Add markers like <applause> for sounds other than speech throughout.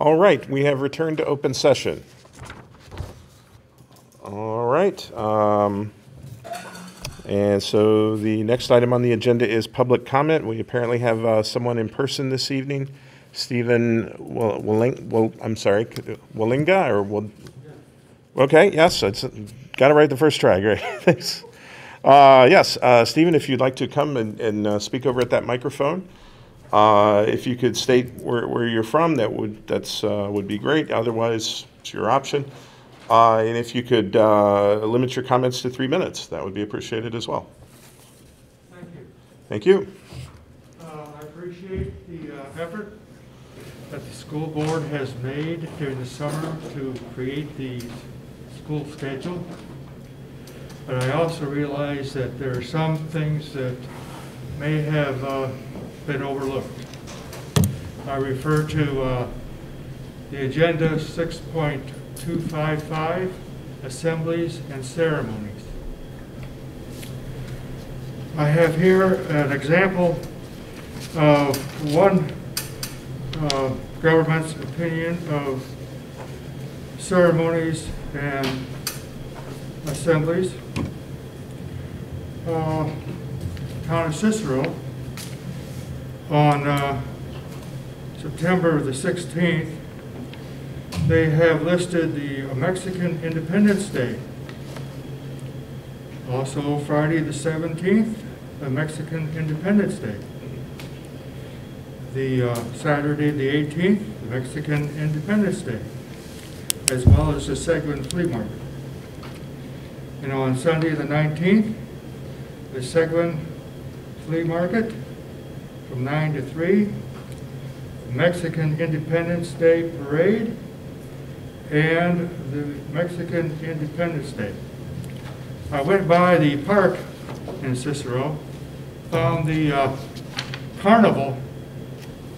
All right, we have returned to open session. All right. um, And so the next item on the agenda is public comment. We apparently have uh, someone in person this evening. Stephen Wel- Welling, well, I'm sorry, Wallinga or Wel- Okay, yes, it's, got it right the first try, great, <laughs> thanks. Uh, Yes, uh, Stephen, if you'd like to come and, and uh, speak over at that microphone. Uh, If you could state where, where you're from, that would, that's, uh, would be great, otherwise, it's your option. Uh, And if you could uh, limit your comments to three minutes, that would be appreciated as well. Thank you. Thank you. Uh, I appreciate the uh, effort that the school board has made during the summer to create the school schedule. But I also realize that there are some things that may have uh, been overlooked. I refer to uh, the agenda 6.255, assemblies and ceremonies. I have here an example of one uh, government's opinion of ceremonies and assemblies. Uh, Town of Cicero, on uh, September the 16th, they have listed the Mexican Independence Day. Also Friday the 17th, the Mexican Independence Day. The uh, Saturday the 18th, the Mexican Independence Day, as well as the Seguin Flea Market. And on Sunday the 19th, the Seguin Flea Market from 9 to 3, Mexican Independence Day Parade, and the Mexican Independence Day. I went by the park in Cicero, found the uh, carnival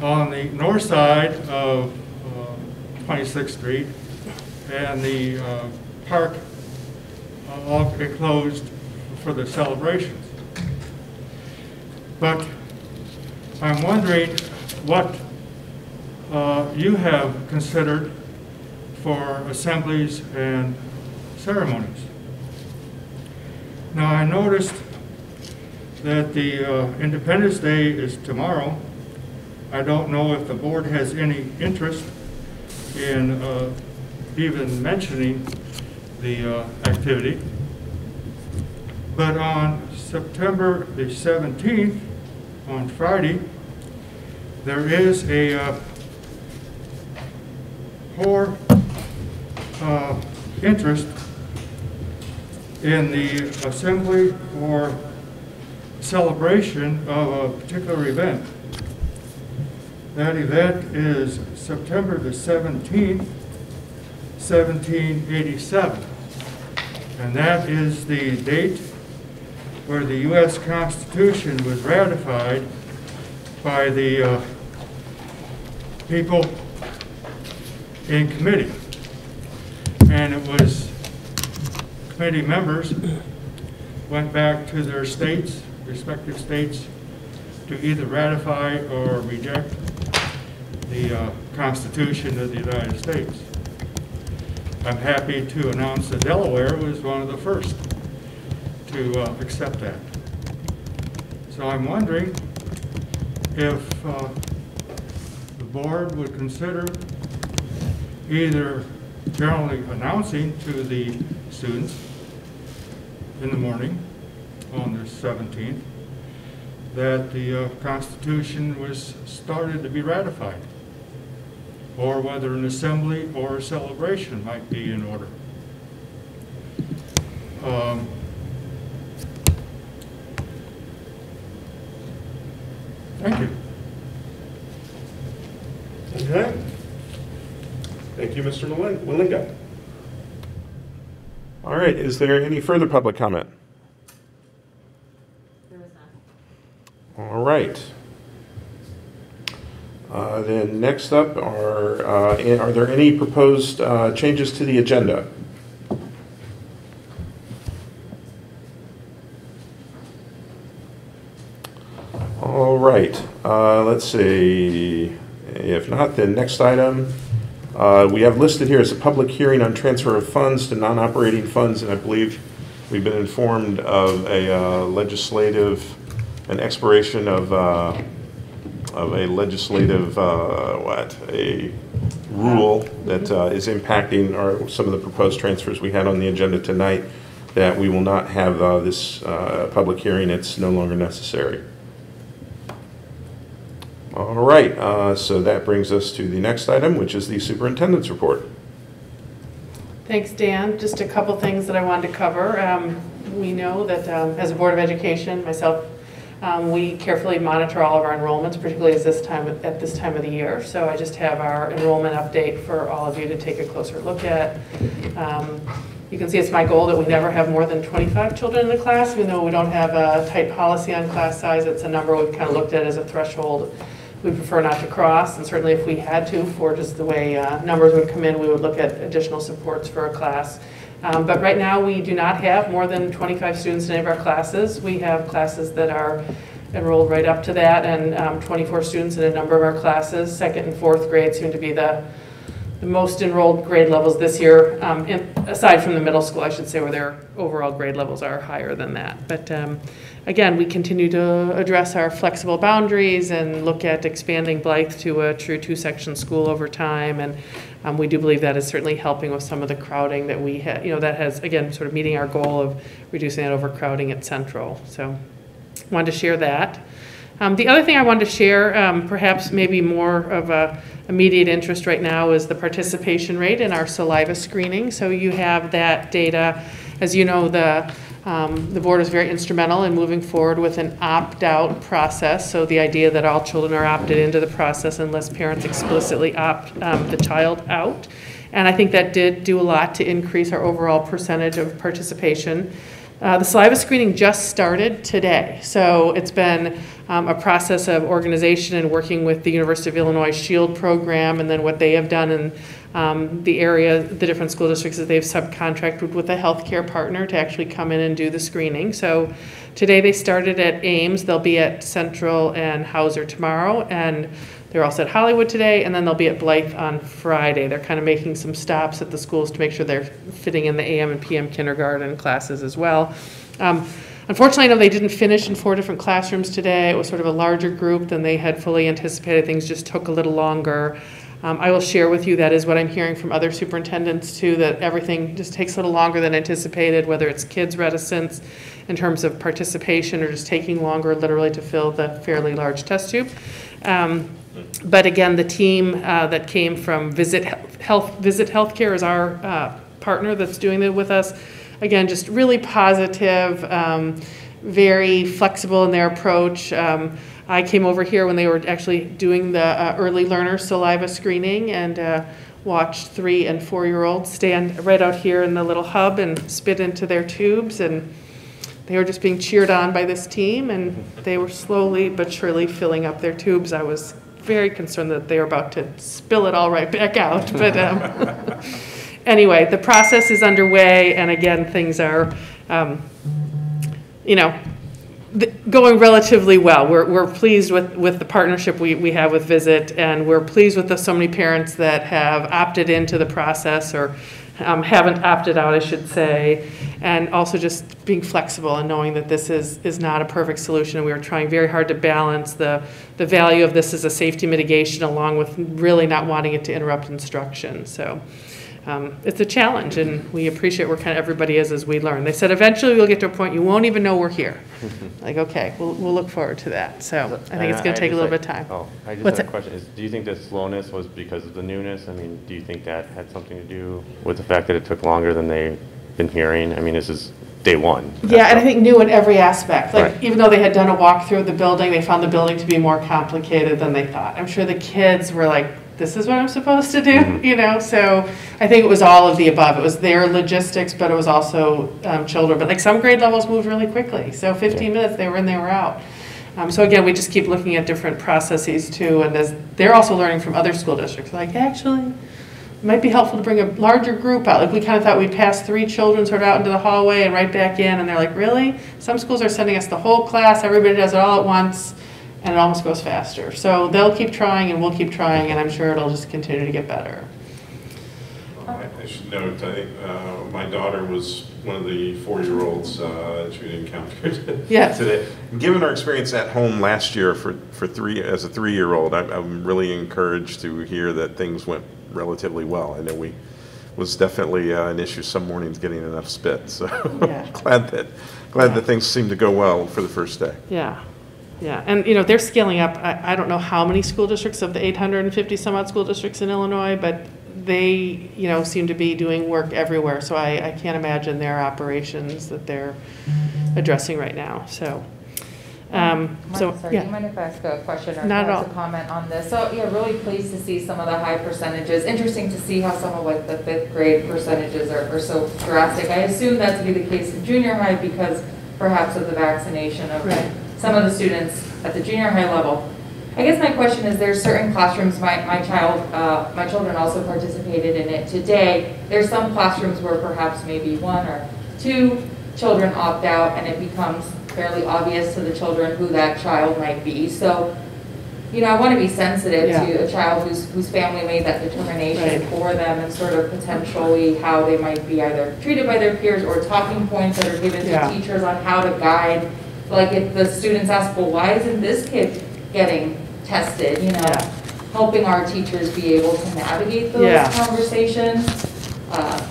on the north side of uh, 26th Street, and the uh, park uh, all enclosed for the celebrations. But I'm wondering what uh, you have considered for assemblies and ceremonies. Now, I noticed that the uh, Independence Day is tomorrow. I don't know if the board has any interest in uh, even mentioning the uh, activity. But on September the 17th, on Friday, there is a uh, poor uh, interest in the assembly or celebration of a particular event. That event is September the 17th, 1787. And that is the date where the U.S. Constitution was ratified by the uh, people in committee. And it was committee members went back to their states, respective states, to either ratify or reject the uh, Constitution of the United States. I'm happy to announce that Delaware was one of the first to uh, accept that. So I'm wondering if uh, the board would consider either generally announcing to the students in the morning on the 17th that the uh, Constitution was started to be ratified, or whether an assembly or a celebration might be in order. Um, Thank you. Okay. Thank you, Mr. Wallinga. All right, is there any further public comment? There was none. All right. Uh, Then next up are, uh, are there any proposed uh, changes to the agenda? All right, uh, let's see. If not, then next item Uh, We have listed here as a public hearing on transfer of funds to non-operating funds, and I believe we've been informed of a uh, legislative, an expiration of, uh, of a legislative, uh, what, a rule that uh, is impacting our, some of the proposed transfers we had on the agenda tonight, that we will not have uh, this public hearing, it's no longer necessary. All right, uh, so that brings us to the next item, which is the superintendent's report. Thanks, Dan. Just a couple things that I wanted to cover. Um, We know that um, as a Board of Education, myself, um, we carefully monitor all of our enrollments, particularly at this time, at this time of the year. So I just have our enrollment update for all of you to take a closer look at. Um, You can see it's my goal that we never have more than 25 children in the class, even though we don't have a tight policy on class size. It's a number we've kind of looked at as a threshold we prefer not to cross, and certainly if we had to, for just the way uh, numbers would come in, we would look at additional supports for a class. Um, But right now, we do not have more than 25 students in any of our classes. We have classes that are enrolled right up to that, and um, 24 students in a number of our classes. Second and fourth grade seem to be the the most enrolled grade levels this year, um, aside from the middle school, I should say, where their overall grade levels are higher than that. But um, again, we continue to address our flexible boundaries and look at expanding Blythe to a true two-section school over time. And um, we do believe that is certainly helping with some of the crowding that we had, you know, that has, again, sort of meeting our goal of reducing that overcrowding at Central. So wanted to share that. Um, The other thing I wanted to share, um, perhaps maybe more of a immediate interest right now, is the participation rate in our saliva screening. So you have that data. As you know, the, um, the board is very instrumental in moving forward with an opt-out process. So the idea that all children are opted into the process unless parents explicitly opt um, the child out. And I think that did do a lot to increase our overall percentage of participation. Uh, The saliva screening just started today, so it's been um, a process of organization and working with the University of Illinois Shield program, and then what they have done in um, the area, the different school districts, that they've subcontracted with a healthcare partner to actually come in and do the screening. So today they started at Ames, they'll be at Central and Hauser tomorrow, and they're also at Hollywood today, and then they'll be at Blythe on Friday. They're kind of making some stops at the schools to make sure they're fitting in the AM and PM kindergarten classes as well. Um, Unfortunately, I know they didn't finish in four different classrooms today. It was sort of a larger group than they had fully anticipated. Things just took a little longer. Um, I will share with you, that is what I'm hearing from other superintendents too, that everything just takes a little longer than anticipated, whether it's kids' reticence in terms of participation or just taking longer literally to fill the fairly large test tube. Um, But again, the team uh, that came from Visit Health, Visit Healthcare is our uh, partner that's doing it with us. Again, just really positive, um, very flexible in their approach. Um, I came over here when they were actually doing the uh, early learner saliva screening and uh, watched three and four-year-olds stand right out here in the little hub and spit into their tubes. And they were just being cheered on by this team, and they were slowly but surely filling up their tubes. I was very concerned that they are about to spill it all right back out, but um, anyway, the process is underway, and again, things are, um, you know, going relatively well. We're, we're pleased with, with the partnership we, we have with Visit, and we're pleased with the so many parents that have opted into the process or um, haven't opted out, I should say, and also just being flexible and knowing that this is, is not a perfect solution. And we are trying very hard to balance the, the value of this as a safety mitigation along with really not wanting it to interrupt instruction. So um, it's a challenge, and we appreciate where kind of everybody is as we learn. They said eventually we'll get to a point you won't even know we're here. <laughs> Like, okay, we'll, we'll look forward to that. So I think it's going to take a little bit of time. Oh, I just What's had a that? question. Is, do you think the slowness was because of the newness? I mean, do you think that had something to do with the fact that it took longer than they've been hearing? I mean, this is day one. Yeah, and I think new in every aspect. Like, Right. even though they had done a walkthrough of the building, they found the building to be more complicated than they thought. I'm sure the kids were like, this is what I'm supposed to do, Mm-hmm. you know? So I think it was all of the above. It was their logistics, but it was also um, children. But like some grade levels moved really quickly. So 15 minutes, they were in, they were out. Um, So again, we just keep looking at different processes too. And as, they're also learning from other school districts, like, actually, it might be helpful to bring a larger group out. Like, we kind of thought we'd pass three children sort of out into the hallway and right back in, and they're like, really? Some schools are sending us the whole class, everybody does it all at once, and it almost goes faster. So they'll keep trying and we'll keep trying, and I'm sure it'll just continue to get better. I should note, I think, uh, my daughter was one of the four-year-olds uh, that we encountered <laughs> Yes. today. Given our experience at home last year for, for three, as a three-year-old, I'm, I'm really encouraged to hear that things went relatively well. I know we, was definitely uh, an issue some mornings getting enough spit, so Yeah. <laughs> glad that, glad that things seemed to go well for the first day. Yeah, yeah, and, you know, they're scaling up, I, I don't know how many school districts of the 850 some odd school districts in Illinois, but they, you know, seem to be doing work everywhere, so I, I can't imagine their operations that they're addressing right now, so. um, So, Sorry, do you yeah, mind if I ask a question or Not perhaps all. a comment on this? So, yeah, really pleased to see some of the high percentages. Interesting to see how some of like the fifth grade percentages are, are so drastic. I assume that to be the case in junior high because perhaps of the vaccination of Right. Some of the students at the junior high level. I guess my question is, there's certain classrooms, my, my child, uh, my children also participated in it today. There's some classrooms where perhaps maybe one or two children opt out and it becomes fairly obvious to the children who that child might be. So, you know, I want to be sensitive Yeah. to a child whose, whose family made that determination Right. for them and sort of potentially how they might be either treated by their peers or talking points that are given Yeah. to teachers on how to guide. Like if the students ask, well, why isn't this kid getting tested, you know? Yeah. Helping our teachers be able to navigate those Yeah. conversations. Uh,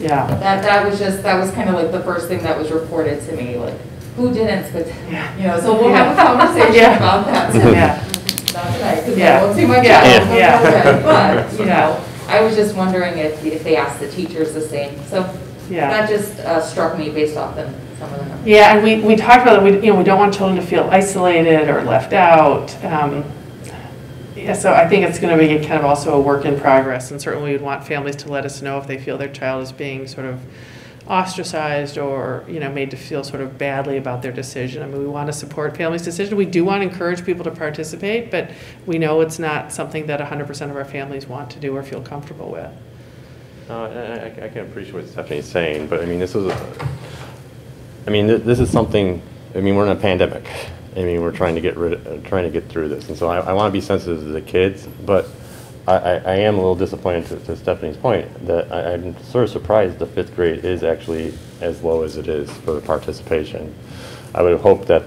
yeah, that, that was just, that was kind of like the first thing that was reported to me, like, who didn't, but, Yeah. you know, so we'll have a conversation about that. too. <laughs> yeah, Not tonight, because Yeah. I won't see my Yeah. child, Yeah. <laughs> but, <laughs> you know, I was just wondering if, if they asked the teachers the same, so yeah. that just uh, struck me based off the, some of the. Yeah, and we, we talked about that, we, you know, we don't want children to feel isolated or left out. Um, Yeah, so I think it's gonna be kind of also a work in progress, and certainly we'd want families to let us know if they feel their child is being sort of ostracized or, you know, made to feel sort of badly about their decision. I mean, we want to support families' decision. We do want to encourage people to participate, but we know it's not something that hundred percent of our families want to do or feel comfortable with. Uh, I, I- I can appreciate what Stephanie's saying, but I mean, this is, a- I mean, thi- this is something, I mean, we're in a pandemic. I mean, we're trying to get rid, uh, trying to get through this, and so I, I want to be sensitive to the kids, but I, I, I am a little disappointed to- to Stephanie's point, that I, I'm sort of surprised the fifth grade is actually as low as it is for the participation. I would have hoped that,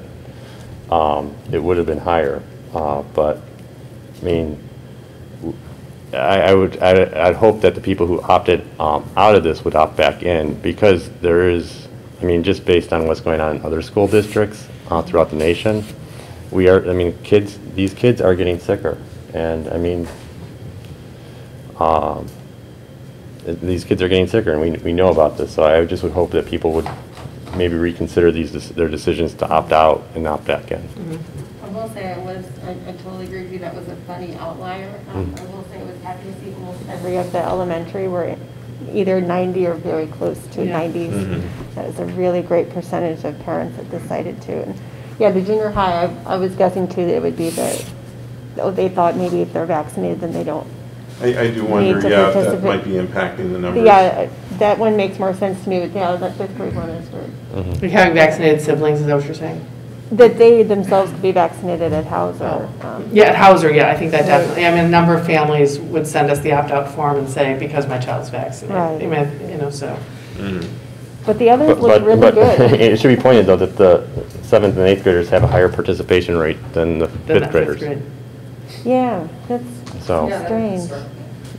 um, it would have been higher, uh, but, I mean, I, I would, I'd, I'd hope that the people who opted um, out of this would opt back in because there is, I mean, just based on what's going on in other school districts uh, throughout the nation, we are, I mean, kids, these kids are getting sicker. And I mean, um, these kids are getting sicker and we, we know about this. So I just would hope that people would maybe reconsider these, their decisions to opt out and opt back in. I will say I was, I, I totally agree with you, that was a funny outlier. Um, Mm. I will say I was happy to see almost every of the elementary were either 90 or very close to Yeah. 90s. That was a really great percentage of parents that decided to. And yeah, the junior high, I, I was guessing too that it would be the, oh, they thought maybe if they're vaccinated, then they don't. I, I do Need wonder, to yeah, that might be impacting the numbers. Yeah, that one makes more sense to me, but yeah, that fifth grade one is weird. Mm-hmm. Like having vaccinated siblings, is that what you're saying? That they themselves could be vaccinated at Hauser. um, Yeah, at Hauser, yeah, I think that definitely, I mean, a number of families would send us the opt-out form and say, because my child's vaccinated. Right. I mean, you know, so, But the others But, look but, really but good. <laughs> it should be pointed though that the seventh and eighth graders have a higher participation rate than the then fifth that graders. grade. Yeah, that's, So, Yeah, that Strange. struck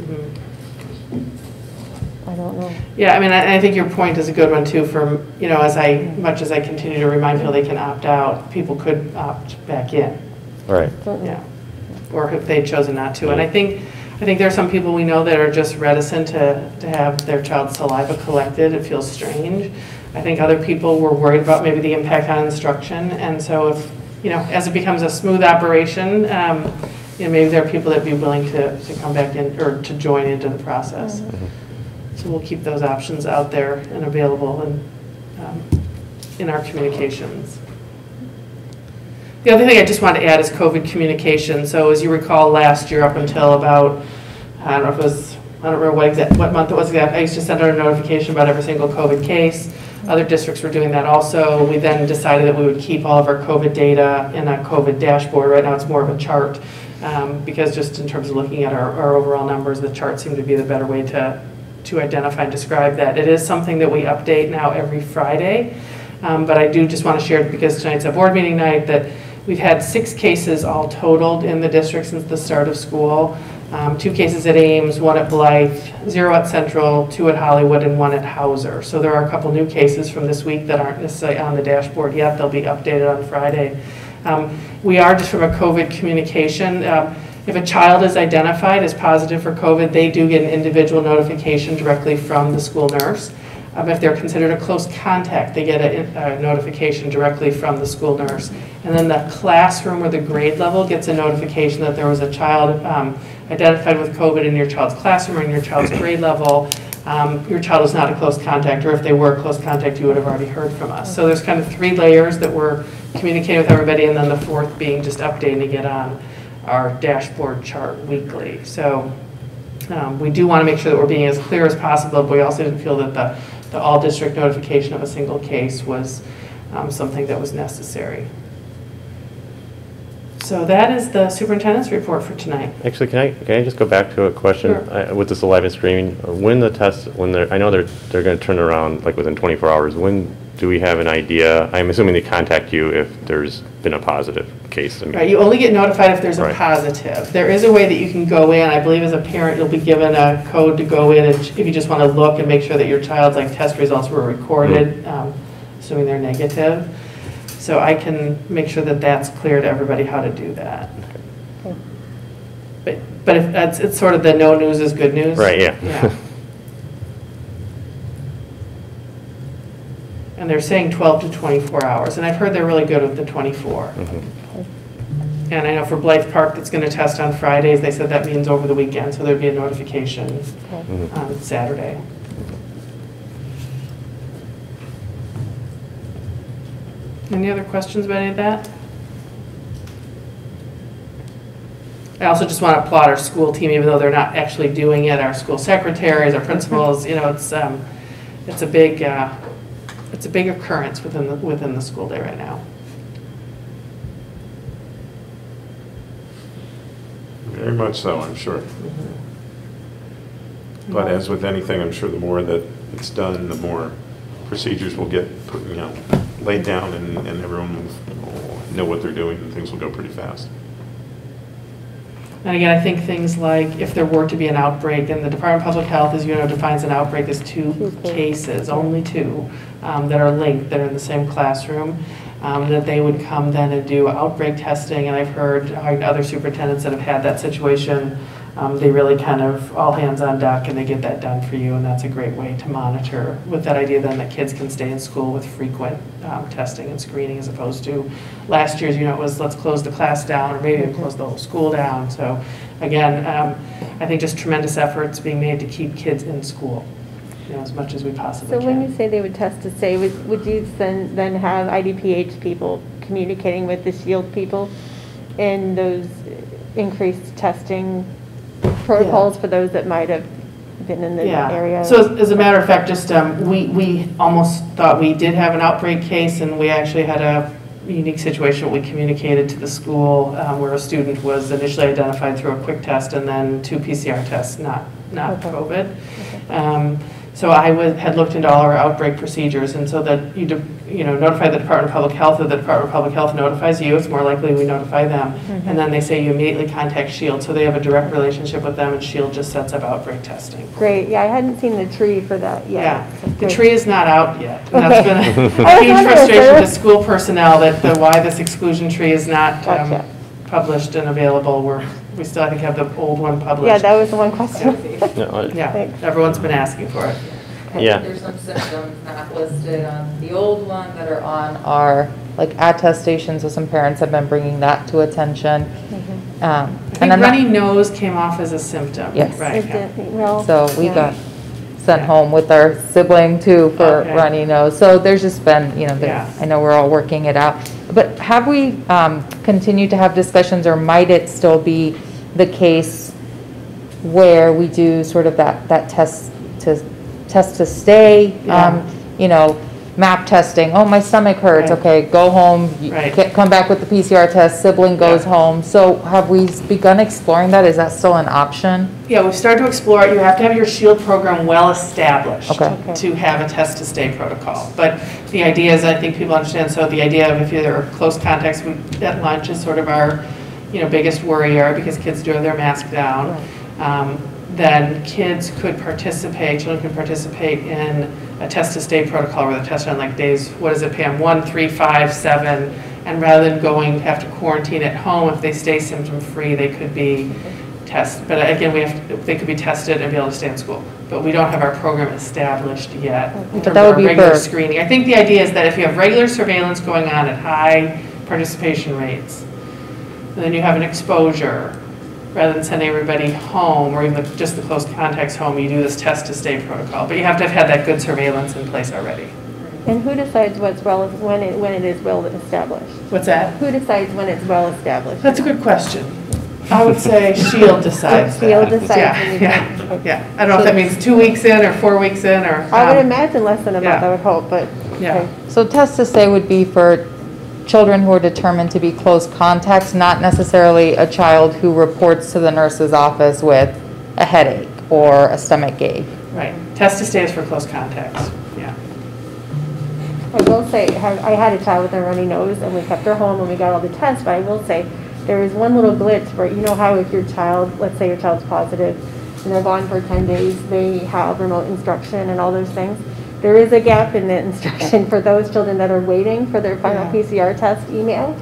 me. I don't know. Yeah, I mean, I I think your point is a good one too, for, you know, as I, much as I continue to remind people they can opt out, people could opt back in. right. Certainly. Yeah, or if they'd chosen not to. And I think, I think there are some people we know that are just reticent to, to have their child's saliva collected. It feels strange. I think other people were worried about maybe the impact on instruction. And so if, you know, as it becomes a smooth operation, um, you know, maybe there are people that'd be willing to, to come back in, or to join into the process. So we'll keep those options out there and available and, um, in our communications. The other thing I just want to add is COVID communication. So as you recall, last year up until about, I don't know if it was, I don't remember what what month it was I used to send out a notification about every single COVID case. Other districts were doing that also. We then decided that we would keep all of our COVID data in a COVID dashboard. Right now, it's more of a chart. um, Because just in terms of looking at our, our overall numbers, the chart seemed to be the better way to, to identify and describe that. It is something that we update now every Friday, um, but I do just want to share, because tonight's a board meeting night, that we've had six cases all totaled in the district since the start of school. Um, Two cases at Ames, one at Blythe, zero at Central, two at Hollywood, and one at Hauser. So there are a couple new cases from this week that aren't necessarily on the dashboard yet. They'll be updated on Friday. Um, We are, just from a COVID communication, um, if a child is identified as positive for COVID, they do get an individual notification directly from the school nurse. Um, If they're considered a close contact, they get a a notification directly from the school nurse. And then the classroom or the grade level gets a notification that there was a child um, identified with COVID in your child's classroom or in your child's <clears throat> grade level. Um, Your child is not a close contact, or if they were a close contact, you would have already heard from us. So there's kind of three layers that we're communicating with everybody, and then the fourth being just updating it on our dashboard chart weekly. So um, we do want to make sure that we're being as clear as possible, but we also didn't feel that the, the all-district notification of a single case was um, something that was necessary. So that is the superintendent's report for tonight. Actually, can I, can I just go back to a question Sure. I- with this live and streaming? When the test, when they're, I know they're, they're going to turn around like within 24 hours, when do we have an idea? I'm assuming they contact you if there's been a positive case. I mean- Right, you only get notified if there's a Right. positive. There is a way that you can go in, I believe as a parent, you'll be given a code to go in and if you just want to look and make sure that your child's like test results were recorded, um, assuming they're negative. So I can make sure that that's clear to everybody how to do that. Okay. But, but if, that's, it's sort of the no news is good news. Right, yeah. Yeah. They're saying 12 to 24 hours, and I've heard they're really good with the 24. Mhm. And I know for Blythe Park that's going to test on Fridays, they said that means over the weekend, so there'd be a notification. Mhm. on Saturday. Any other questions about any of that? I also just want to applaud our school team, even though they're not actually doing it, our school secretaries, our principals, you know, it's, um, it's a big, uh, it's a big occurrence within the, within the school day right now. Very much so, I'm sure. Mm-hmm. But as with anything, I'm sure the more that it's done, the more procedures will get, put, you know, laid down and, and everyone will know what they're doing and things will go pretty fast. And again, I think things like if there were to be an outbreak, and the Department of Public Health, as you know, defines an outbreak as two Two cases. cases, only two, um, that are linked, that are in the same classroom, um, that they would come then and do outbreak testing. And I've heard other superintendents that have had that situation, um, they really kind of all hands on deck and they get that done for you. And that's a great way to monitor with that idea then that kids can stay in school with frequent um, testing and screening as opposed to last year's, you know, it was let's close the class down or maybe close the whole school down. So again, um, I think just tremendous efforts being made to keep kids in school, you know, as much as we possibly So when you say they would test to stay, would, would you then, then have IDPH people communicating with the Shield people in those increased testing protocols for those that might have been in the Yeah. area? So as- as a matter of fact, just, um, we, we almost thought we did have an outbreak case and we actually had a unique situation. We communicated to the school uh, where a student was initially identified through a quick test and then two PCR tests, not, not Okay. COVID. Um, So I would, had looked into all our outbreak procedures, and so that you, de- you know, notify the Department of Public Health, or the Department of Public Health notifies you, it's more likely we notify them. And then they say you immediately contact Shield, so they have a direct relationship with them, and Shield just sets up outbreak testing. Great, yeah, I hadn't seen the tree for that yet. Yeah, the tree is not out yet. And <laughs> that's been Okay. a- huge <laughs> frustration to school personnel, that, the why this exclusion tree is not um, Gotcha. published and available. We're, we still, I think, have the old one published. Yeah, that was the one question. No, <laughs> I- Yeah, Thanks. everyone's been asking for it. Yeah. There's some symptoms not listed on the old one that are on our, like attestations, so some parents have been bringing that to attention. Um, I And think I'm not- runny nose came off as a symptom. Yes. Right. It yeah. did- well, So we yeah. got sent Yeah. home with our sibling too for Okay. runny nose. So there's just been, you know, there- Yeah. I know we're all working it out. But have we um, continued to have discussions or might it still be the case where we do sort of that, that test to, test to stay? Yeah. um, You know, map testing, oh, my stomach hurts, Right. okay, go home, Right. come back with the PCR test, sibling goes Yeah. home. So have we begun exploring that? Is that still an option? Yeah, we've started to explore it. You have to have your SHIELD program well-established Okay. Okay. to have a test-to-stay protocol. But the idea is, I think people understand, so the idea of if you're close contacts, at lunch is sort of our, you know, biggest worrier because kids do have their mask down. Um, Then kids could participate, children could participate in a test-to-stay protocol where they test on like days, what is it, Pam? One, three, five, seven. And rather than going, have to quarantine at home, if they stay symptom-free, they could be test, but again, we have, to- they could be tested and be able to stay in school. But we don't have our program established yet But that would be regular screening. I think the idea is that if you have regular surveillance going on at high participation rates, and then you have an exposure, rather than sending everybody home, or even the- just the close contacts home, you do this test to stay protocol. But you have to have had that good surveillance in place already. And who decides what's well, when it, when it is well established? What's that? Who decides when it's well established? That's a good question. I would say <laughs> Shield decides that. Shield decides Yeah, yeah, do- yeah. I don't know if that means two weeks in or four weeks in or. I would um, imagine less than a month, yeah. I would hope, but. Yeah. okay. So test to stay would be for children who are determined to be close contacts, not necessarily a child who reports to the nurse's office with a headache or a stomach ache. Right. Test to stay is for close contacts. Yeah. I will say, I had a child with a runny nose, and we kept her home, and we got all the tests, but I will say, there was one little glitch where, you know how if your child, let's say your child's positive, and they're gone for 10 days, they have remote instruction and all those things? There is a gap in the instruction for those children that are waiting for their final Yeah. PCR test email.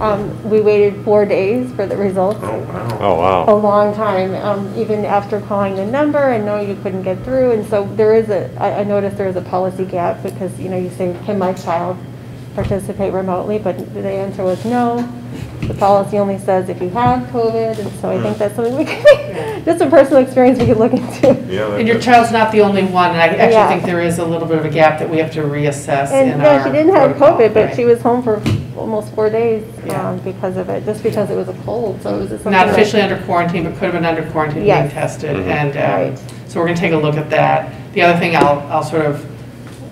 Um, We waited four days for the results. Oh, wow. Oh, wow. a long time, um, even after calling the number and knowing you couldn't get through. And so there is a, I, I noticed there is a policy gap because, you know, you say, can my child participate remotely? But the answer was no. The policy only says if you have COVID, and so I think that's something we can, <laughs> just a personal experience we could look into. Yeah, that- And your child's not the only one, and I Yeah. actually think there is a little bit of a gap that we have to reassess in And our no, she didn't have protocol. COVID, but Right. she was home for almost four days Yeah. um, because of it, just because it was a cold, so it was just something. Not like- officially under quarantine, but could have been under quarantine being Yes. tested. Mhm. And um, Right. so we're going to take a look at that. The other thing I'll, I'll sort of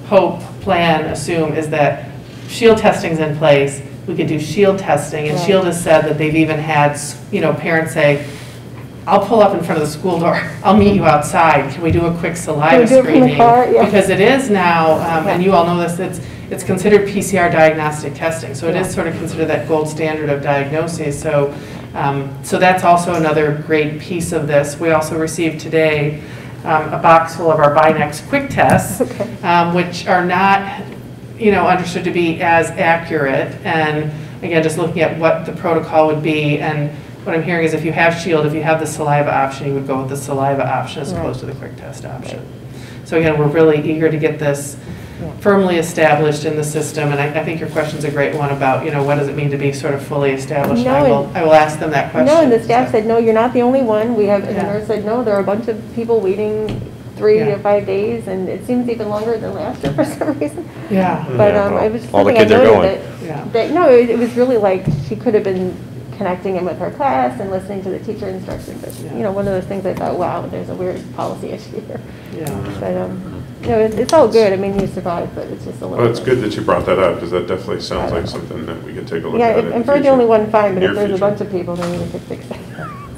hope, plan, assume is that shield testing's in place. We could do shield testing, and Right. shield has said that they've even had, you know, parents say, I'll pull up in front of the school door, <laughs> I'll meet you outside, can we do a quick saliva we do it from the screening? Yeah. Because it is now, um, and you all know this, it's, it's considered PCR diagnostic testing, so it is Yeah. sort of considered that gold standard of diagnosis, so, um, so that's also another great piece of this. We also received today um, a box full of our Binax quick tests, Okay. um, which are not, you know, understood to be as accurate, and again, just looking at what the protocol would be, and what I'm hearing is if you have Shield, if you have the saliva option, you would go with the saliva option as Right. opposed to the quick test option. So again, we're really eager to get this firmly established in the system, and I, I think your question's a great one about, you know, what does it mean to be sort of fully established? No, I will, I will ask them that question. No, and the staff so. said, no, you're not the only one. We have, and the nurse said, no, there are a bunch of people waiting three Yeah. to five days, and it seems even longer than last year <laughs> for some reason. Yeah, But Yeah, um, well, it was just all the something I kids are noted going. Yeah. that, that, no, it it was really like, she could have been connecting in with her class and listening to the teacher instructions. But, Yeah. you know, one of those things I thought, wow, there's a weird policy issue here. yeah. But, um, no, it- it's all good. I mean, you survived, but it's just a little. Well, it's bit- good that you brought that up, because that definitely sounds like something that we could take a look Yeah, at in if- the if we're the only one, fine, but Near if there's a future. bunch of people, then we could fix it. <laughs>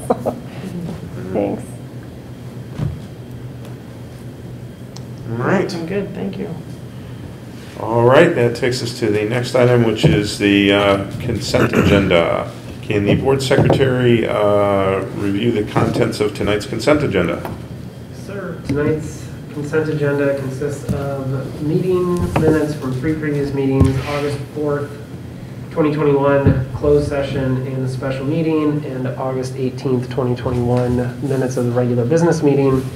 So, Thanks. All right. I'm good, thank you. All right, that takes us to the next item, which is the uh, consent agenda. Can the board secretary uh, review the contents of tonight's consent agenda? Sir, tonight's consent agenda consists of meeting minutes from three previous meetings, August 4th, 2021, closed session and the special meeting, and August 18th, 2021, minutes of the regular business meeting.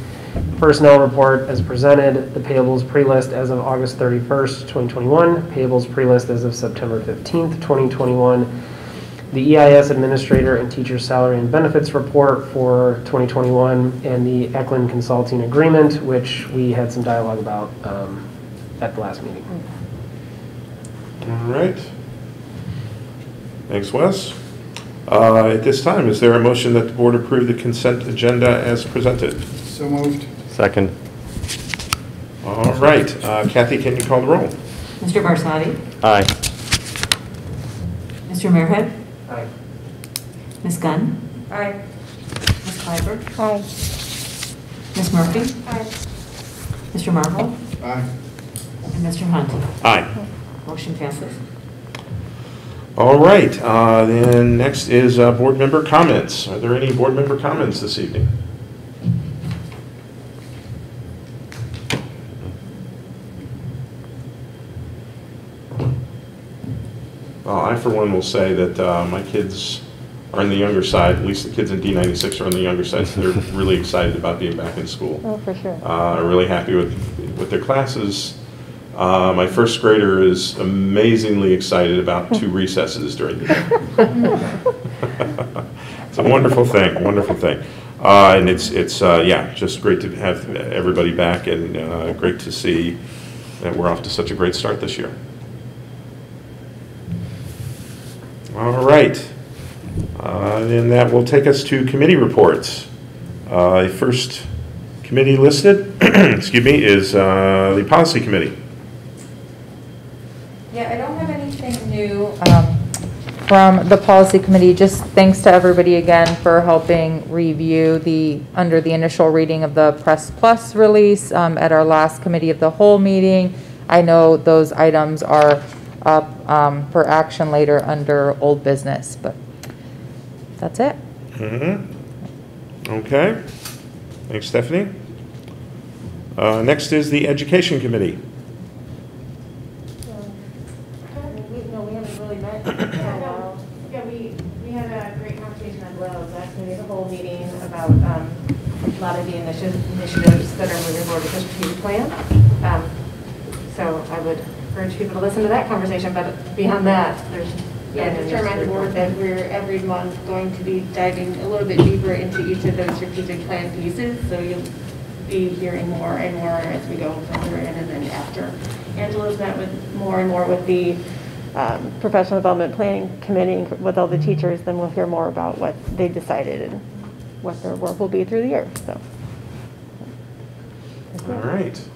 Personnel report as presented, the payables pre-list as of August 31st, 2021, payables pre-list as of September 15th, 2021, the EIS Administrator and Teacher Salary and Benefits Report for 2021, and the Eklund Consulting Agreement, which we had some dialogue about um, at the last meeting. All right. Thanks, Wes. Uh, At this time, is there a motion that the board approve the consent agenda as presented? So moved. Second. All right, uh, Kathy, can you call the roll? Mr. Barsotti? Aye. Mr. Muirhead? Aye. Ms. Gunn? Aye. Ms. Cliver? Aye. Ms. Murphy? Aye. Mr. Marvel? Aye. And Mr. Hunt? Aye. Motion passes. All right, uh, then next is uh, board member comments. Are there any board member comments this evening? Well, I, for one, will say that uh, my kids are on the younger side, at least the kids in D96 are on the younger side, so they're <laughs> really excited about being back in school. Oh, for sure. Uh, are really happy with, with their classes. Uh, my first grader is amazingly excited about <laughs> two recesses during the day. <laughs> it's a wonderful thing, wonderful thing. Uh, and it's, it's uh, yeah, just great to have everybody back and uh, great to see that we're off to such a great start this year. All right. Uh, Then that will take us to committee reports. Uh, The first committee listed, <clears throat> excuse me, is uh, the policy committee. Yeah, I don't have anything new um, from the policy committee, just thanks to everybody again for helping review the, under the initial reading of the Press Plus release um, at our last committee of the whole meeting. I know those items are up um, for action later under old business, but that's it. Mhm. Okay. Thanks, Stephanie. Uh, Next is the education committee. No, we haven't really met in a while. Yeah, we, we had a great conversation at Wells, actually, the whole meeting about um, a lot of the initiatives that are moving forward with the strategic plan. Um, So I would urge people to listen to that conversation, but beyond that, there's. Yeah, just to remind the board that we're every month going to be diving a little bit deeper into each of those strategic plan pieces. So you'll be hearing more and more as we go further in and then after. Angela's met with more and more with the, um, Professional Development Planning Committee with all the teachers, then we'll hear more about what they decided and what their work will be through the year, so. All right.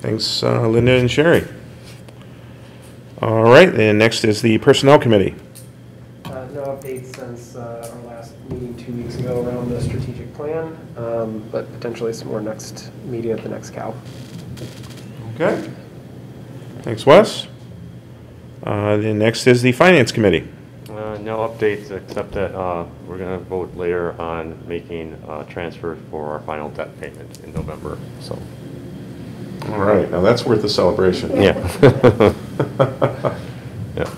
Thanks, uh, Linda and Sherry. All right, then next is the personnel committee. Uh, No updates since uh, our last meeting two weeks ago around the strategic plan, um, but potentially some more next meeting at the next COW. Okay. Thanks, Wes. Uh, Then next is the finance committee. Uh, No updates, except that uh, we're going to vote later on making uh, transfers for our final debt payment in November, so, All right, now that's worth a celebration. yeah. <laughs> Yeah.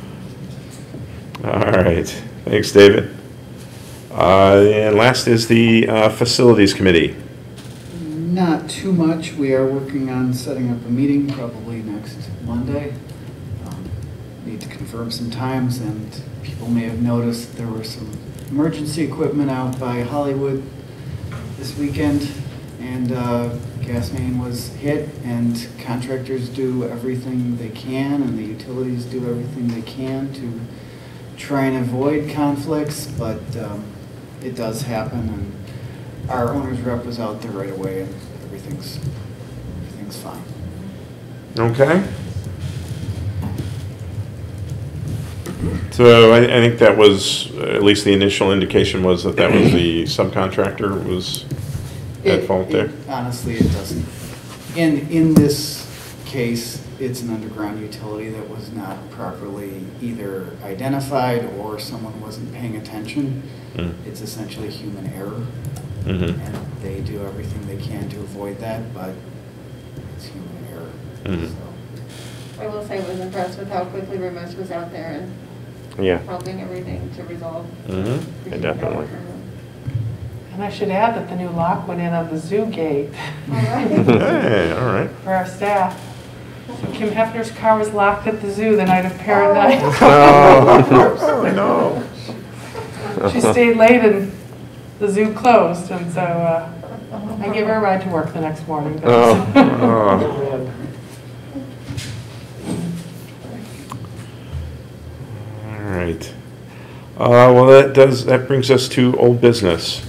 All right, thanks, David. Uh, And last is the uh, facilities committee. Not too much. We are working on setting up a meeting probably next Monday. Um, Need to confirm some times, and people may have noticed there were some emergency equipment out by Hollywood this weekend, and uh, gas main was hit, and contractors do everything they can, and the utilities do everything they can to try and avoid conflicts, but um, it does happen, and our owner's rep was out there right away, and everything's, everything's fine. Okay. So I, I think that was, at least the initial indication was that that was the subcontractor was at It- fault there. it- Honestly, it doesn't. In, in this case, it's an underground utility that was not properly either identified or someone wasn't paying attention. Mm. It's essentially human error, Mhm. and they do everything they can to avoid that, but it's human error. Mhm. So, I will say I was impressed with how quickly Ramos was out there and Yeah, helping everything to resolve. Mhm. yeah, definitely. Mm-hmm. All right. And I should add that the new lock went in on the zoo gate Hey, all right. for our staff. Kim Hefner's car was locked at the zoo the night of parent night. Oh, no. She stayed late and the zoo closed, and so uh, I gave her a ride to work the next morning. Oh, oh. All right. Uh, Well, that does, that brings us to old business.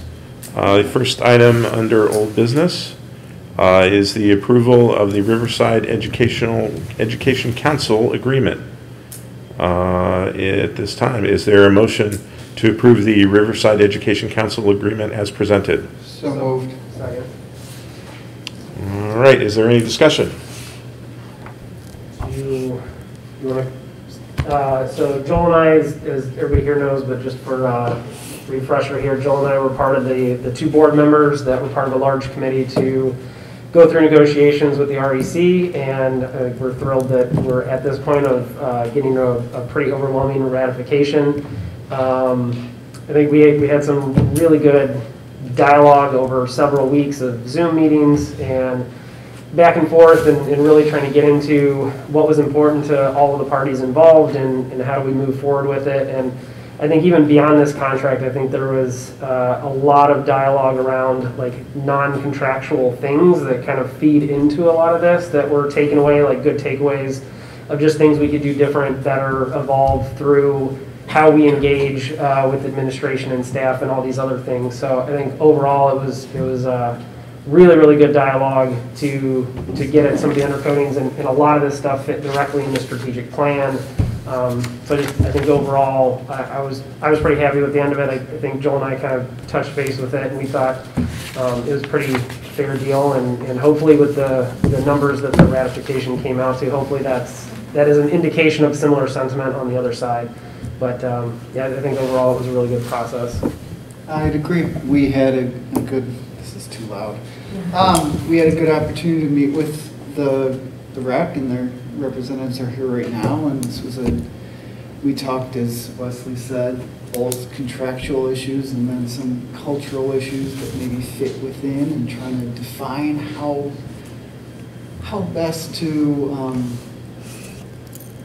Uh, The first item under old business uh, is the approval of the Riverside Educational, Education Council Agreement. Uh, At this time, is there a motion to approve the Riverside Education Council Agreement as presented? So moved. Second. All right, is there any discussion? You, you want to, uh, so Joel and I, as, as everybody here knows, but just for, uh, refresher here, Joel and I were part of the, the two board members that were part of a large committee to go through negotiations with the REC, and uh, we're thrilled that we're at this point of, uh, getting a, a pretty overwhelming ratification. Um, I think we, we had some really good dialogue over several weeks of Zoom meetings, and back and forth and, and really trying to get into what was important to all of the parties involved and, and how do we move forward with it. And I think even beyond this contract, I think there was uh, a lot of dialogue around like non-contractual things that kind of feed into a lot of this that were taken away, like good takeaways of just things we could do different, better, evolve through how we engage uh, with administration and staff and all these other things. So I think overall it was it was uh, really really good dialogue to to get at some of the undercoatings and, and a lot of this stuff fit directly in the strategic plan. Um, I, I think overall I, I was I was pretty happy with the end of it. I, I think Joel and I kind of touched base with it and we thought um, it was a pretty fair deal and, and hopefully with the, the numbers that the ratification came out to, hopefully that's that is an indication of similar sentiment on the other side. But um, yeah, I think overall it was a really good process. I'd agree. We had a, a good, this is too loud. Um, we had a good opportunity to meet with the, the rec and their representatives are here right now. And this was a, we talked, as Wesley said, both contractual issues and then some cultural issues that maybe fit within and trying to define how, how best to, um,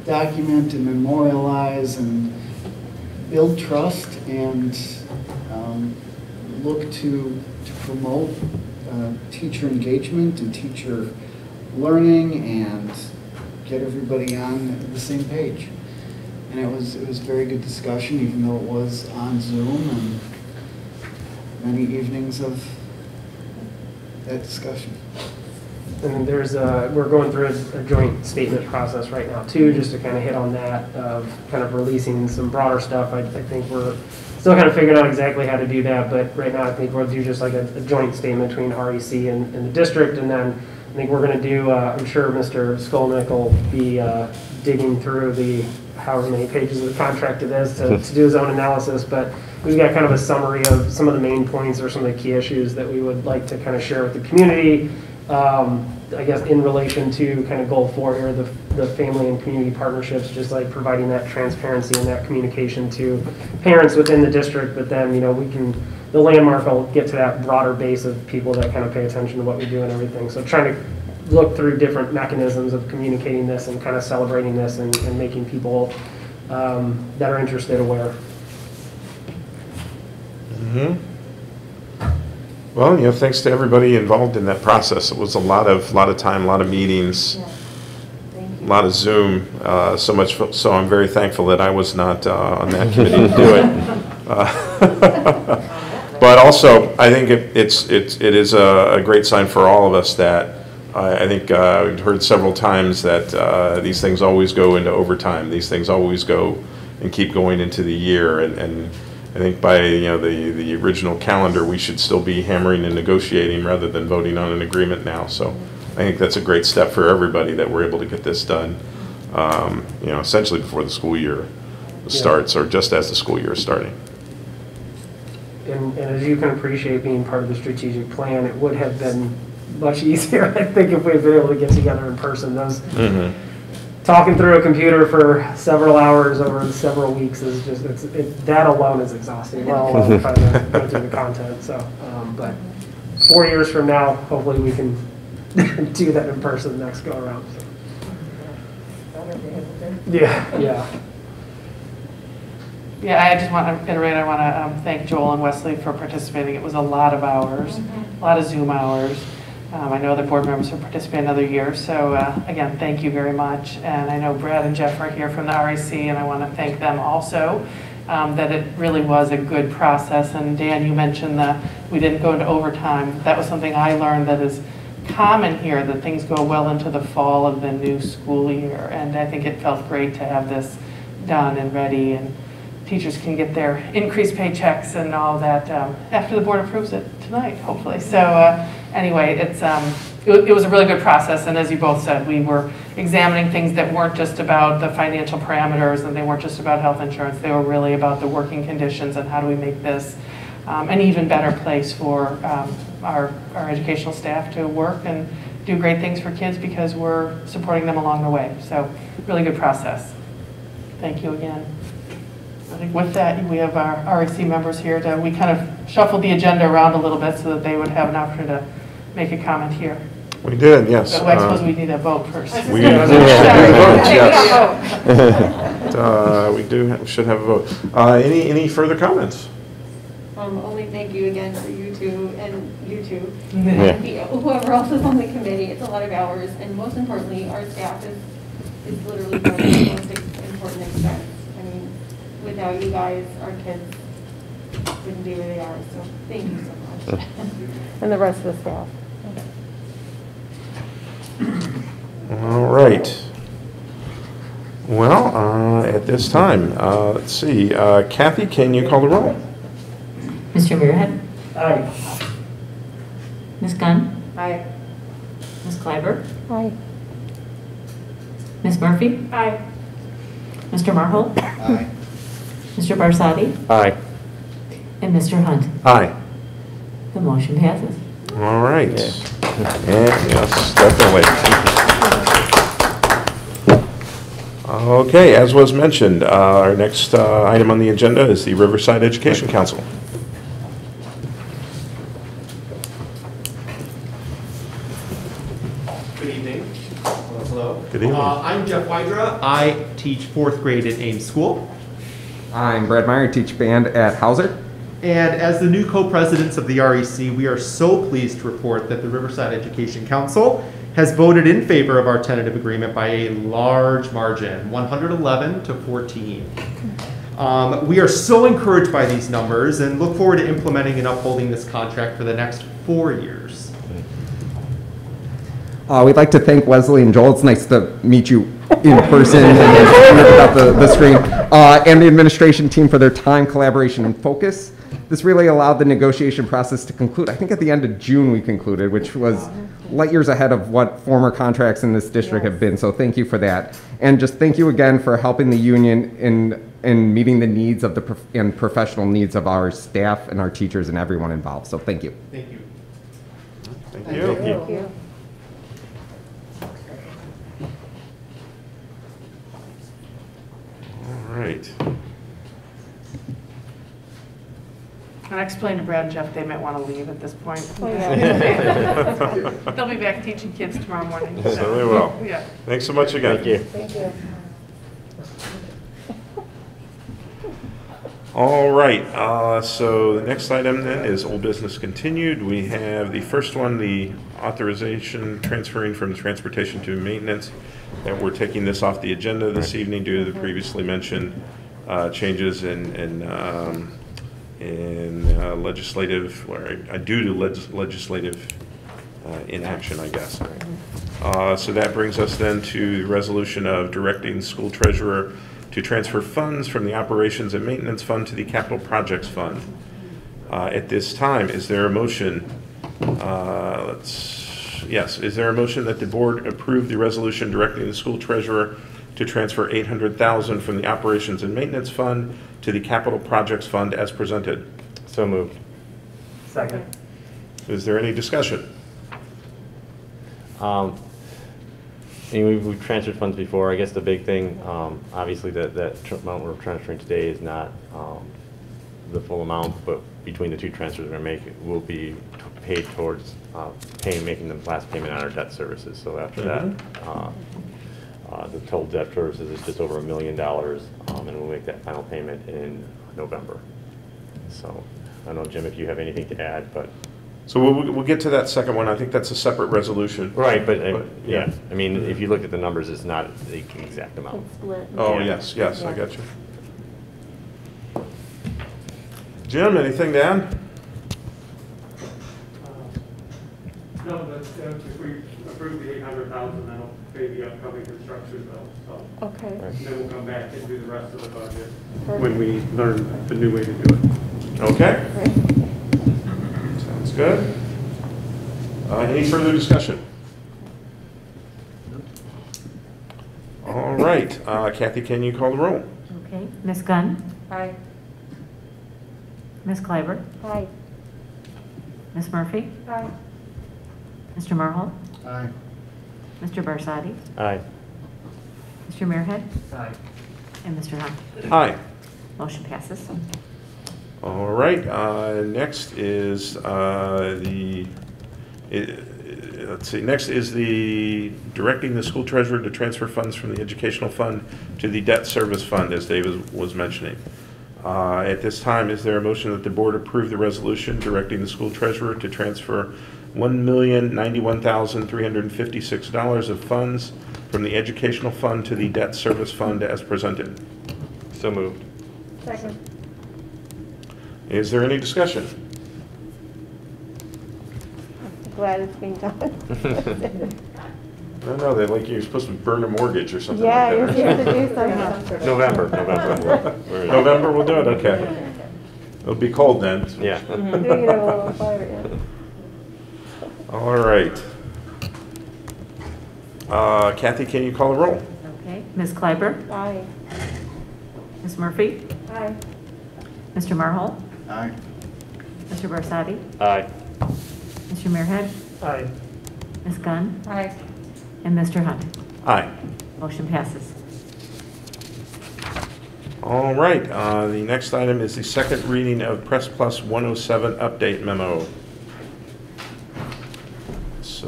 document and memorialize and build trust and um, look to, to promote uh, teacher engagement and teacher learning and get everybody on the same page. And it was, it was very good discussion, even though it was on Zoom and many evenings of that discussion. And there's a, we're going through a, a joint statement process right now too, just to kind of hit on that of kind of releasing some broader stuff. I, I think we're still kind of figuring out exactly how to do that, but right now I think we'll do just like a, a joint statement between REC and, and the district, and then I think we're gonna do, uh, I'm sure Mr. Skolnick will be, uh, digging through the however many pages of the contract it is to, <laughs> to do his own analysis, but we've got kind of a summary of some of the main points or some of the key issues that we would like to kind of share with the community. Um, I guess in relation to kind of goal four here, the, the family and community partnerships, just like providing that transparency and that communication to parents within the district, but then, you know, we can, the landmark will get to that broader base of people that kind of pay attention to what we do and everything. So trying to look through different mechanisms of communicating this and kind of celebrating this and, and making people um, that are interested aware. Mm-hmm. Well, you know, thanks to everybody involved in that process. It was a lot of, lot of time, a lot of meetings, Thank a lot of Zoom, uh, so much, so I'm very thankful that I was not uh, on that committee to do it. Uh, <laughs> But also, I think it- it's, it's, it is a a great sign for all of us that, I I think, uh, we've heard several times that uh, these things always go into overtime. These things always go and keep going into the year. And, and I think by, you know, the, the original calendar, we should still be hammering and negotiating rather than voting on an agreement now. So I think that's a great step for everybody that we're able to get this done, um, you know, essentially before the school year starts or just as the school year is starting. And, and as you can appreciate, being part of the strategic plan, it would have been much <laughs> easier, I think, if we'd been able to get together in person. Those, talking through a computer for several hours over several weeks is just, it's, it, that alone is exhausting, let <laughs> alone trying to go through the content, so. um, But four years from now, hopefully we can <laughs> do that in person next go around. so. Yeah, yeah. Yeah, I just want to iterate, I want to thank Joel and Wesley for participating. It was a lot of hours, a lot of Zoom hours. Um, I know other board members will participate another year, so uh, again, thank you very much. And I know Brad and Jeff are here from the REC, and I want to thank them also, um, that it really was a good process. And Dan, you mentioned that we didn't go into overtime. That was something I learned that is common here that things go well into the fall of the new school year. And I think it felt great to have this done and ready and teachers can get their increased paychecks and all that um, after the board approves it tonight, hopefully. So uh, anyway, it's, um, it it was a really good process, and as you both said, we were examining things that weren't just about the financial parameters, and they weren't just about health insurance, they were really about the working conditions and how do we make this um, an even better place for um, our, our educational staff to work and do great things for kids because we're supporting them along the way. So really good process. Thank you again. I think with that, we have our REC members here to, we kind of shuffled the agenda around a little bit so that they would have an opportunity to make a comment here. We did, yes. But I suppose Uh, we need a vote first. We Yeah. do vote, <laughs> yes. we got. Uh, We do, have- should have a vote. Uh, Any, any further comments? Um, only thank you again for you two and you two. Yeah. And the- Whoever else is on the committee, it's a lot of hours, and most importantly, our staff is, is literally one of the most important expense. I mean, without you guys, our kids wouldn't be where they are, so thank you so much. <laughs> And the rest of the staff. All right. Well, uh, at this time, uh, let's see, uh, Kathy, can you call the roll? Mr. Muirhead? Aye. Ms. Gunn? Aye. Ms. Clyber? Aye. Ms. Murphy? Aye. Mr. Marhold? Aye. Mr. Barsotti? Aye. And Mr. Hunt? Aye. The motion passes. All right. And yes, definitely. Okay, as was mentioned, uh, our next uh, item on the agenda is the Riverside Education Council. Good evening. Hello, Hello. Good evening. Uh, I'm Jeff Wydra. I teach fourth grade at Ames School. I'm Brad Meyer, teach band at Hauser. And as the new co-presidents of the REC, we are so pleased to report that the Riverside Education Council has voted in favor of our tentative agreement by a large margin, 111 to 14. Um, we are so encouraged by these numbers and look forward to implementing and upholding this contract for the next four years. Uh, we'd like to thank Wesley and Joel. It's nice to meet you in person and without the, the screen. Uh, and the administration team for their time, collaboration, and focus. This really allowed the negotiation process to conclude. I think at the end of June we concluded, which was oh, light years ahead of what former contracts in this district have been. So thank you for that. And just thank you again for helping the union in, in meeting the needs of the prof- and professional needs of our staff and our teachers and everyone involved. So thank you. Thank you. Thank you. Thank you. All right. And I explained to Brad and Jeff they might want to leave at this point. Oh, yeah. <laughs> They'll be back teaching kids tomorrow morning. So they will. Yeah. Thanks so much again. Thank you. Thank you. <laughs> All right, uh, so the next item then is old business continued. We have the first one, the authorization transferring from transportation to maintenance. And we're taking this off the agenda this evening due to the previously mentioned uh, changes in, in, um, in uh, legislative, or due to legis- legislative uh, inaction, I guess. Uh, So that brings us then to the resolution of directing school treasurer to transfer funds from the Operations and Maintenance Fund to the Capital Projects Fund. Uh, At this time, is there a motion? uh, Let's, yes, is there a motion that the board approve the resolution directing the school treasurer to transfer 800,000 from the Operations and Maintenance Fund to the Capital Projects Fund as presented? So moved. Second. Is there any discussion? Um, I mean, we've, we've transferred funds before. I guess the big thing, um, obviously, that, that tr- amount we're transferring today is not, um, the full amount, but between the two transfers we're gonna make, will be t- paid towards, uh, paying, making the last payment on our debt services. So after that, uh, uh, the total debt services is just over a million dollars, um, and we'll make that final payment in November. So, I don't know, Jim, if you have anything to add, but. So we'll, we'll get to that second one. I think that's a separate resolution. Right, but, uh, But, yeah, yeah. I mean, if you look at the numbers, it's not the exact amount. It's split. Oh, Yeah. yes, yes, I got you. Jim, anything to add? No, but That's if we approve the eight hundred thousand, that'll pay the upcoming construction bill, so. Okay. Then we'll come back and do the rest of the budget when we learn the new way to do it. Okay? Sounds good. Uh, Any further discussion? All right, uh, Kathy, can you call the roll? Okay. Ms. Gunn? Aye. Ms. Clyber? Aye. Ms. Murphy? Aye. Mr. Marhold? Aye. Mr. Barsotti? Aye. Mr. Muirhead? Aye. And Mr. Hunt? Aye. Motion passes. All right, uh, next is uh, the, i- let's see, next is the directing the school treasurer to transfer funds from the educational fund to the debt service fund, as David was mentioning. Uh, At this time, is there a motion that the board approve the resolution directing the school treasurer to transfer $1,091,356 of funds from the educational fund to the debt service fund as presented? So moved. Second. Is there any discussion? I'm Glad it's being done. I don't know, they like you're supposed to burn a mortgage or something Yeah, like you're that. supposed to do something. <laughs> November, November. We're- November, we'll do it, okay. It'll be cold then. Yeah. <laughs> Doing it a little fire, yeah. All right. Uh, Kathy, can you call the roll? Okay. Ms. Kleiber? Aye. Ms. Murphy? Aye. Mr. Marhold? Aye. Mr. Barsotti? Aye. Mr. Muirhead? Aye. Ms. Gunn? Aye. And Mr. Hunt? Aye. Motion passes. All right, uh, the next item is the second reading of Press Plus 107 update memo.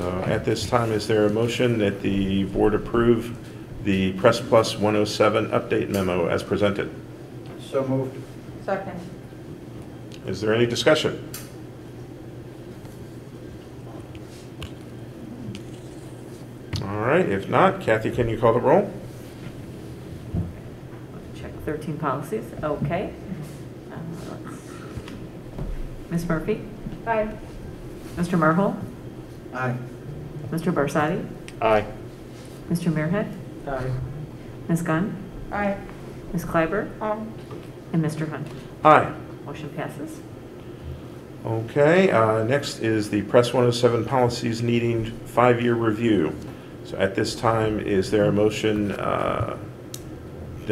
So at this time, is there a motion that the board approve the Press Plus 107 update memo as presented? So moved. Second. Is there any discussion? All right, if not, Kathy, can you call the roll? Check 13 policies. Okay. Uh, let's- Ms. Murphy? Aye. Mr. Marhold? Aye. Mr. Barsotti? Aye. Mr. Muirhead? Aye. Ms. Gunn? Aye. Ms. Clyber? Aye. And Mr. Hunt? Aye. Motion passes. Okay, uh, next is the Press 107 policies needing five-year review. So at this time, is there a motion uh,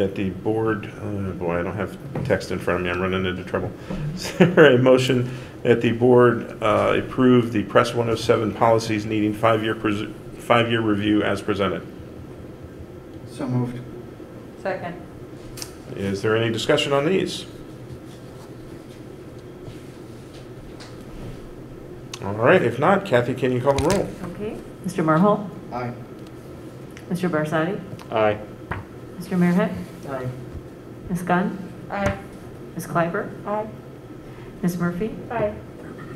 that the board, oh boy, I don't have text in front of me, I'm running into trouble. <laughs> Is there a motion that the board uh, approve the Press 107 policies needing five-year, pres- five-year review as presented? So moved. Second. Is there any discussion on these? All right, if not, Kathy, can you call the roll? Okay. Mr. Marhold? Aye. Mr. Barsotti? Aye. Mr. Muirhead? Aye. Ms. Gunn? Aye. Ms. Clyber? Aye. Ms. Murphy? Aye.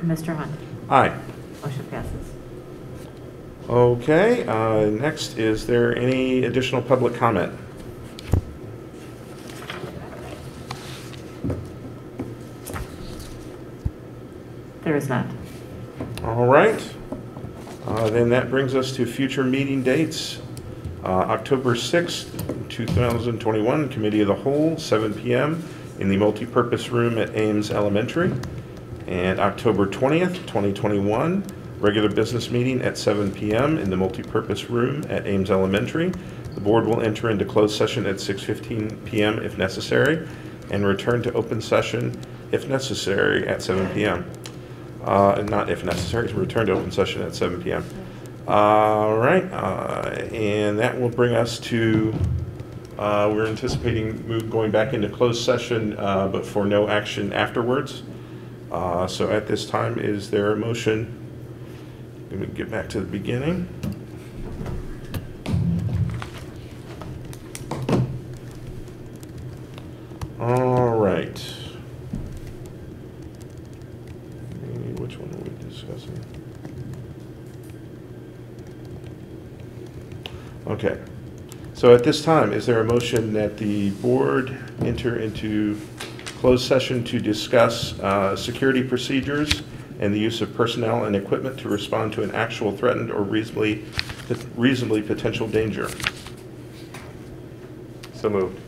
And Mr. Hunt? Aye. Motion passes. Okay, uh, next, is there any additional public comment? There is not. All right. Uh, Then that brings us to future meeting dates. Uh, October 6th, 2021, Committee of the Whole, 7 PM in the multipurpose room at Ames Elementary. And October 20th, 2021, regular business meeting at 7 PM in the multipurpose room at Ames Elementary. The board will enter into closed session at 6:15 PM if necessary, and return to open session if necessary at 7 PM. Uh, Not if necessary, return to open session at 7 PM. All right, uh, and that will bring us to, uh, we're anticipating move, going back into closed session, uh, but for no action afterwards. Uh, So at this time, is there a motion? Let me get back to the beginning. All right. Which one are we discussing? Okay. So at this time, is there a motion that the board enter into closed session to discuss uh, security procedures and the use of personnel and equipment to respond to an actual threatened or reasonably, reasonably potential danger. So moved.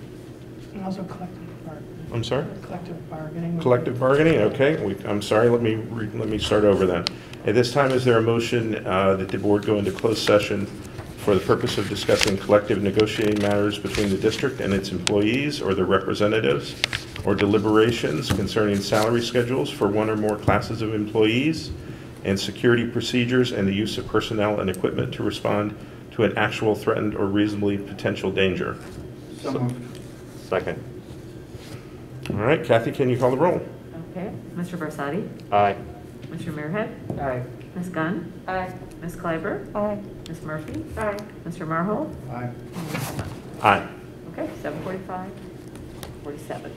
And also collective bargaining. I'm sorry? Collective bargaining. Collective bargaining, okay, we, I'm sorry, let me, re- let me start over then. At this time, is there a motion uh, that the board go into closed session for the purpose of discussing collective negotiating matters between the district and its employees or their representatives, or deliberations concerning salary schedules for one or more classes of employees, and security procedures and the use of personnel and equipment to respond to an actual threatened or reasonably potential danger? So moved. Second. All right, Kathy, can you call the roll? Okay. Mr. Barsotti? Aye. Mr. Muirhead? Aye. Ms. Gunn? Aye. Ms. Kleiber? Aye. Ms. Murphy? Aye. Mr. Marhold? Aye. And Ms. Hunt. Aye. Okay, 7:45, 47.